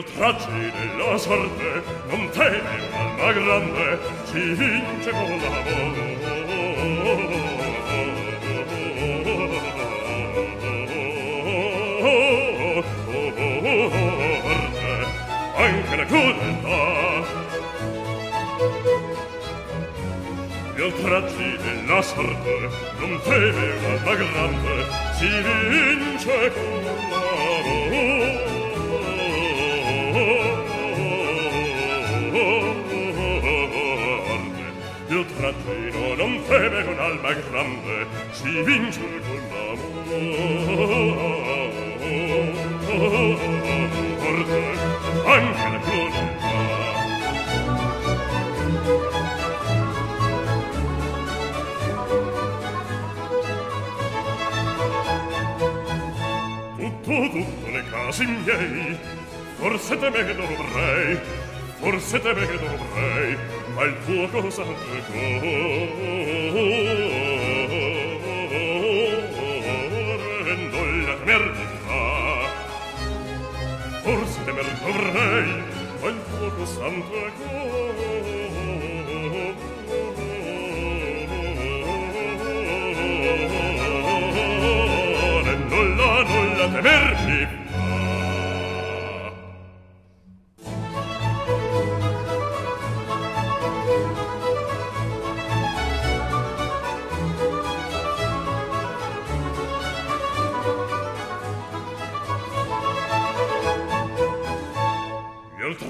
oltraggi della sorte non teme alma grande si vince con l'amore. Anche la crudeltà. Gli oltraggi della sorte non teme alma grande si vince con la morte Almeno non teme con alma grande Si vince con l'amore. Forte anche la crudeltà. Tutto, tutto le casi miei Forse te me dovrei forse teme che dovrei, ma il tuo cos'altro cuore non la temer. Forse temer dovrei, ma il tuo cos'altro cuore non la, non temer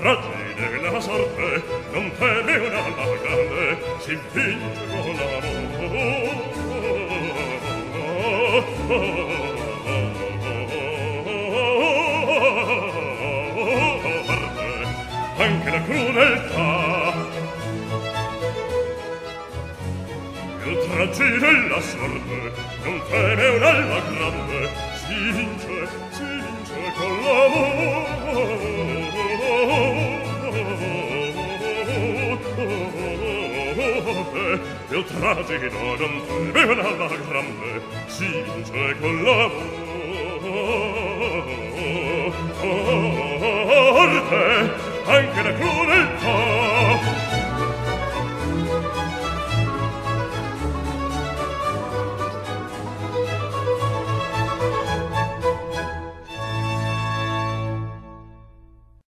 tragedie la sorte non teme una lagrame si vince con l'amore. Anche la crudeltà. Il tragedie la sorte non teme una lagrame si vince grande il tragico dante e alla grande si vince con l'amore oh, oh, oh. oh, oh